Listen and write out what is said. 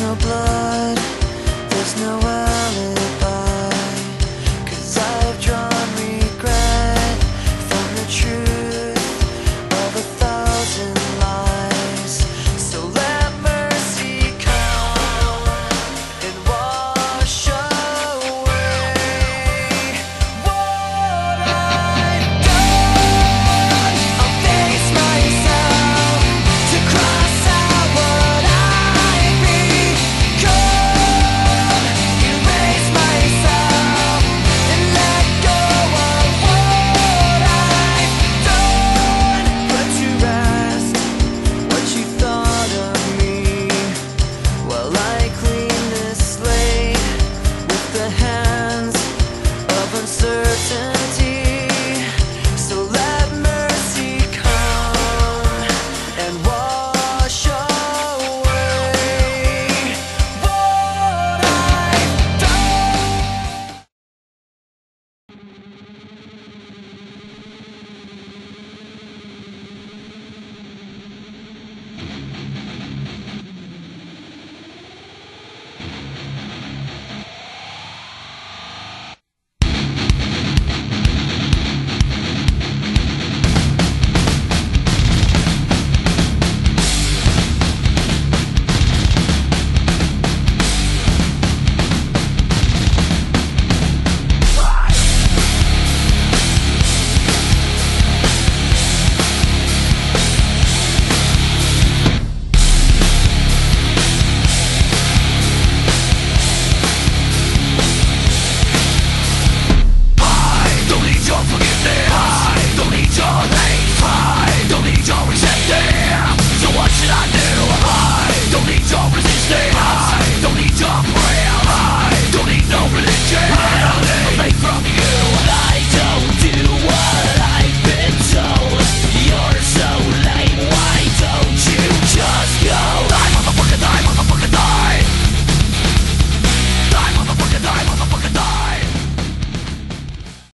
no blood, there's no